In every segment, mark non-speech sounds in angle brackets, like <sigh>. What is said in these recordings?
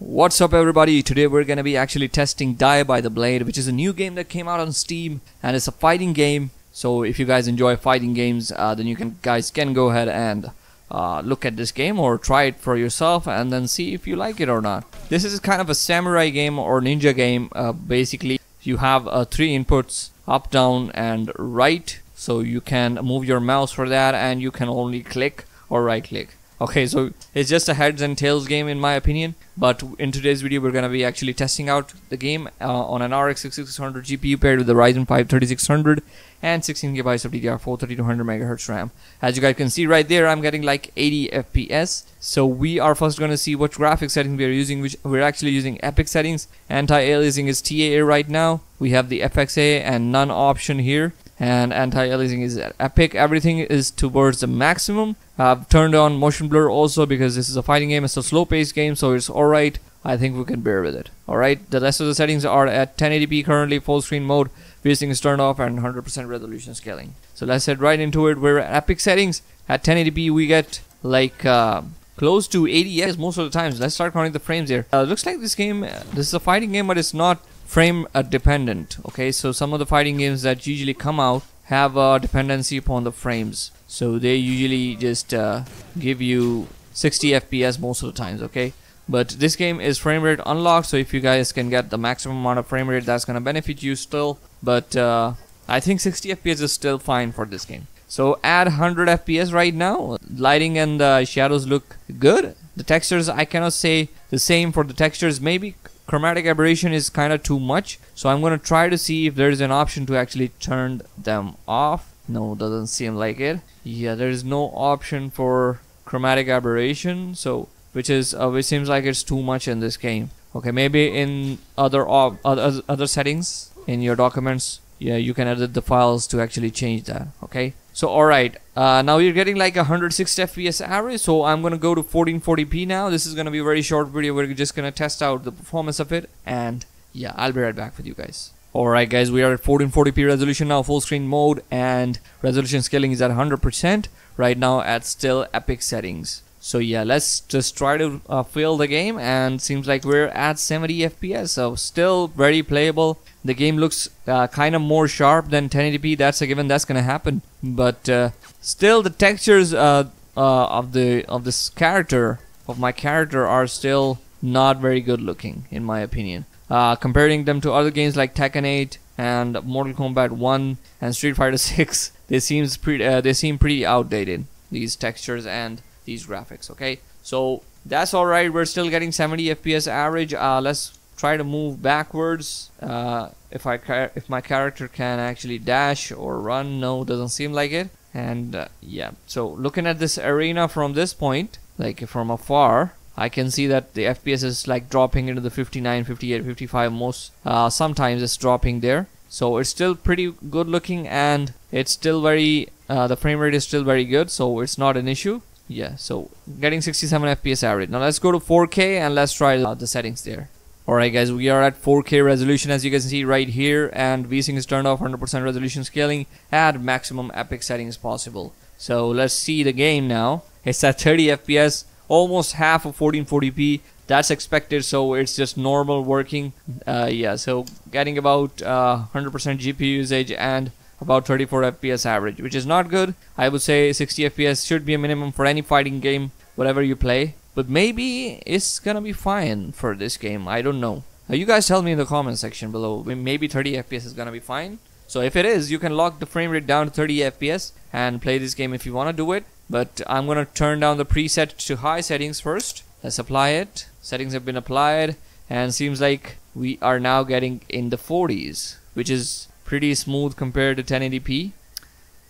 What's up everybody? Today we're gonna be actually testing Die by the Blade which is a new game that came out on Steam and it's a fighting game so if you guys enjoy fighting games uh, then you can guys can go ahead and uh, look at this game or try it for yourself and then see if you like it or not. This is kind of a samurai game or ninja game uh, basically you have uh, three inputs up down and right so you can move your mouse for that and you can only click or right click okay so it's just a heads and tails game in my opinion but in today's video we're gonna be actually testing out the game uh, on an RX 6600 GPU paired with the Ryzen 5 3600 and 16 gigabytes of DDR4 3200 megahertz RAM. As you guys can see right there I'm getting like 80 FPS so we are first gonna see what graphics settings we are using which we're actually using epic settings. Anti-aliasing is TAA right now. We have the FXA and none option here and anti-aliasing is epic. Everything is towards the maximum. I've turned on motion blur also because this is a fighting game. It's a slow paced game so it's alright. I think we can bear with it. Alright? The rest of the settings are at 1080p currently full screen mode. VSync is turned off and 100% resolution scaling. So let's head right into it. We're at epic settings. At 1080p we get like uh, close to 80 FPS most of the times. Let's start counting the frames here. Uh, looks like this game this is a fighting game but it's not frame uh, dependent okay? So some of the fighting games that usually come out have a dependency upon the frames. So they usually just uh, give you 60 fps most of the times okay? But this game is frame rate unlocked so if you guys can get the maximum amount of frame rate that's gonna benefit you still. But uh, I think 60 fps is still fine for this game. So add 100 fps right now. Lighting and the shadows look good. The textures I cannot say the same for the textures. Maybe chromatic aberration is kind of too much so I'm gonna try to see if there's an option to actually turn them off. No doesn't seem like it. Yeah there's no option for chromatic aberration so which is uh, which seems like it's too much in this game. Okay maybe in other other other settings in your documents yeah you can edit the files to actually change that okay so alright uh, now you're getting like 160 fps average so I'm gonna go to 1440p now. This is gonna be a very short video. We're just gonna test out the performance of it and yeah I'll be right back with you guys. Alright guys we are at 1440p resolution now full screen mode and resolution scaling is at 100% right now at still epic settings. So yeah let's just try to uh, the game and seems like we're at 70 fps so still very playable the game looks uh, kind of more sharp than 1080p that's a given that's gonna happen. But uh, still the textures uh, uh, of the of this character of my character are still not very good looking in my opinion. Uh, comparing them to other games like Tekken 8 and Mortal Kombat 1 and Street Fighter <laughs> 6 they seems pretty they seem pretty outdated these textures and these graphics okay? So that's all right we're still getting 70 fps average. Uh, let's try to move backwards uh, if I if my character can actually dash or run no doesn't seem like it. And uh, yeah. So looking at this arena from this point like from afar I can see that the FPS is like dropping into the 59 58 55 most uh, sometimes it's dropping there. So it's still pretty good looking and it's still very uh, the frame rate is still very good so it's not an issue. Yeah so getting 67 fps average. Now let's go to 4k and let's try the settings there alright guys we are at 4k resolution as you can see right here and VSync is turned off 100% resolution scaling at maximum epic settings possible so let's see the game now it's at 30 fps almost half of 1440p that's expected so it's just normal working uh, yeah so getting about 100% uh, GPU usage and about 34 FPS average, which is not good. I would say 60 FPS should be a minimum for any fighting game, whatever you play. But maybe it's gonna be fine for this game. I don't know. Now you guys tell me in the comment section below. Maybe 30 FPS is gonna be fine. So if it is, you can lock the frame rate down to 30 FPS and play this game if you wanna do it. But I'm gonna turn down the preset to high settings first. Let's apply it. Settings have been applied and seems like we are now getting in the 40s, which is pretty smooth compared to 1080p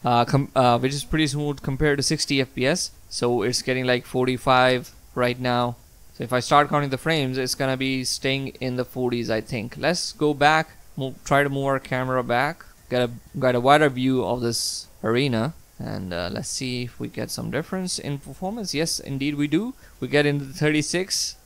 uh, uh, which is pretty smooth compared to 60 fps so it's getting like 45 right now. So if I start counting the frames it's gonna be staying in the 40s I think. Let's go back try to move our camera back. Get a get a wider view of this arena and uh, let's see if we get some difference in performance. Yes indeed we do. We get into the 36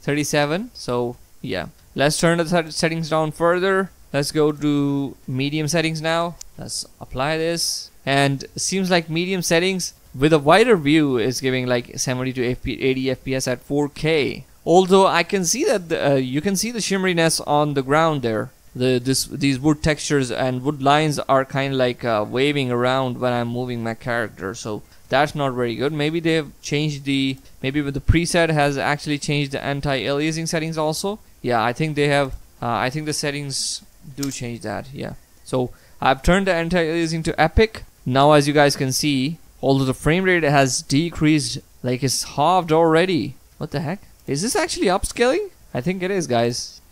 37 so yeah. Let's turn the settings down further. Let's go to medium settings now. Let's apply this. And seems like medium settings with a wider view is giving like 70 to 80 fps at 4k although I can see that the, uh, you can see the shimmeriness on the ground there. The this these wood textures and wood lines are kind of like uh, waving around when I'm moving my character. So that's not very good. Maybe they have changed the maybe with the preset has actually changed the anti-aliasing settings also. Yeah I think they have uh, I think the settings do change that yeah. So I've turned the anti-aliasing to epic. Now as you guys can see although the frame rate has decreased like it's halved already what the heck is this actually upscaling I think it is guys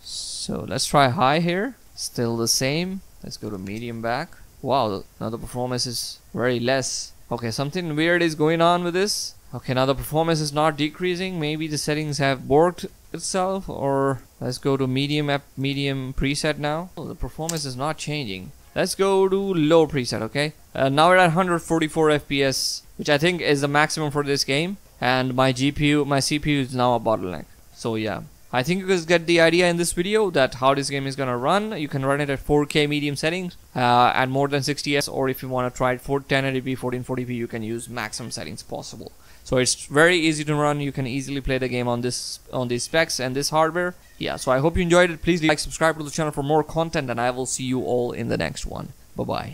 so let's try high here. Still the same. Let's go to medium back. Wow, now the performance is very less. Okay, something weird is going on with this. Okay, now the performance is not decreasing. Maybe the settings have worked itself or let's go to medium app medium preset now. Oh, the performance is not changing. Let's go to low preset, okay? Uh, now we're at 144 FPS, which I think is the maximum for this game. And my GPU, my CPU is now a bottleneck. So yeah, I think you guys get the idea in this video that how this game is gonna run. You can run it at 4K medium settings uh, at more than 60s or if you want to try it for 1080p, 1440p you can use maximum settings possible. So it's very easy to run. You can easily play the game on this on these specs and this hardware. Yeah, so I hope you enjoyed it. Please like, subscribe to the channel for more content and I will see you all in the next one. Bye bye.